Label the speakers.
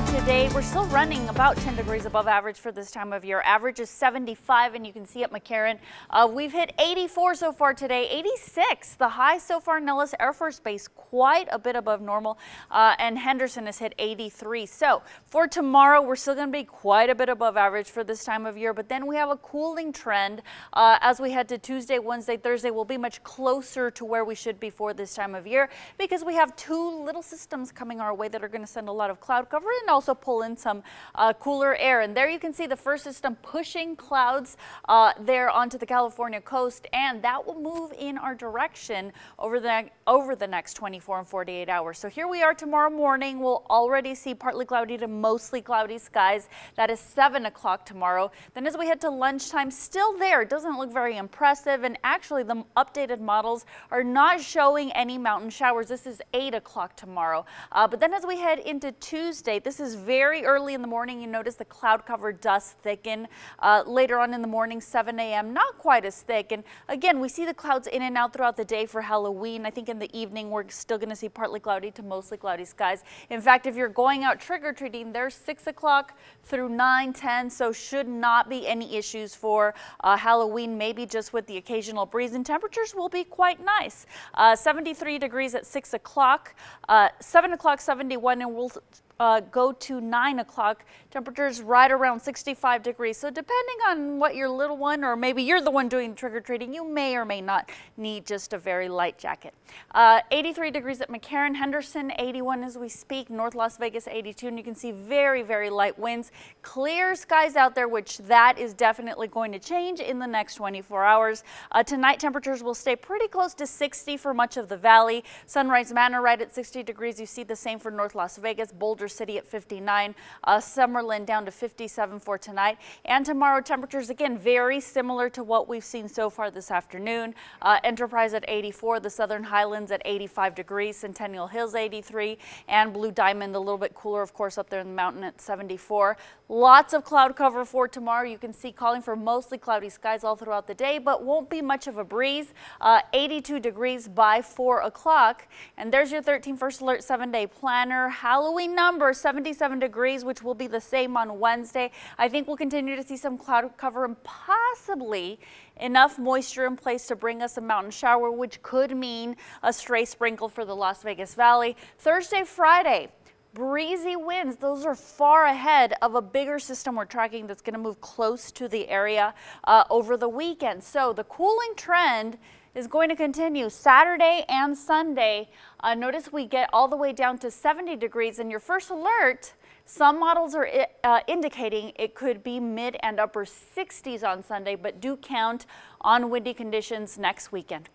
Speaker 1: far today. We're still running about 10 degrees above average for this time of year. Average is 75 and you can see at McCarran. Uh, we've hit 84 so far today, 86 the high so far Nellis Air Force Base quite a bit above normal uh, and Henderson has hit 83. So for tomorrow we're still going to be quite a bit above average for this time of year but then we have a cooling trend uh, as we head to Tuesday, Wednesday, Thursday we'll be much closer to where we should be for this time of year because we have two little systems coming our way that are going to send a lot of cloud cover and also pull in some uh, cooler air. And there you can see the first system pushing clouds uh, there onto the California coast, and that will move in our direction over the over the next 24 and 48 hours. So here we are tomorrow morning. We'll already see partly cloudy to mostly cloudy skies. That is 7 o'clock tomorrow. Then as we head to lunchtime, still there. It doesn't look very impressive, and actually the updated models are not showing any mountain showers. This is 8 o'clock tomorrow. Uh, but then as we head into Tuesday, this is very early in the morning. You notice the cloud cover does thicken. Uh, later on in the morning, 7 a.m., not quite as thick. And again, we see the clouds in and out throughout the day for Halloween. I think in the evening, we're still going to see partly cloudy to mostly cloudy skies. In fact, if you're going out trick-or-treating, there's 6 o'clock through 9, 10, so should not be any issues for uh, Halloween, maybe just with the occasional breeze. And temperatures will be quite nice. Uh, 73 degrees at 6 o'clock, uh, 7 o'clock 71, and we'll uh, go to 9 o'clock. Temperatures right around 65 degrees. So depending on what your little one, or maybe you're the one doing trick-or-treating, you may or may not need just a very light jacket. Uh, 83 degrees at McCarran, Henderson, 81 as we speak, North Las Vegas, 82, and you can see very, very light winds. Clear skies out there, which that is definitely going to change in the next 24 hours. Uh, tonight, temperatures will stay pretty close to 60 for much of the valley. Sunrise Manor right at 60 degrees. You see the same for North Las Vegas, Boulder City at 59, uh, Summerlin down to 57 for tonight. And tomorrow temperatures again very similar to what we've seen so far this afternoon. Uh, Enterprise at 84, the Southern Highlands at 85 degrees, Centennial Hills 83, and Blue Diamond a little bit cooler of course up there in the mountain at 74. Lots of cloud cover for tomorrow. You can see calling for mostly cloudy skies all throughout the day, but won't be much of a breeze. Uh, 82 degrees by 4 o'clock. And there's your 13 First Alert 7-day planner. Halloween number number 77 degrees, which will be the same on Wednesday. I think we'll continue to see some cloud cover and possibly enough moisture in place to bring us a mountain shower, which could mean a stray sprinkle for the Las Vegas Valley. Thursday, Friday, breezy winds. Those are far ahead of a bigger system we're tracking that's going to move close to the area uh, over the weekend. So the cooling trend is going to continue Saturday and Sunday. Uh, notice we get all the way down to 70 degrees and your first alert, some models are uh, indicating it could be mid and upper 60s on Sunday, but do count on windy conditions next weekend.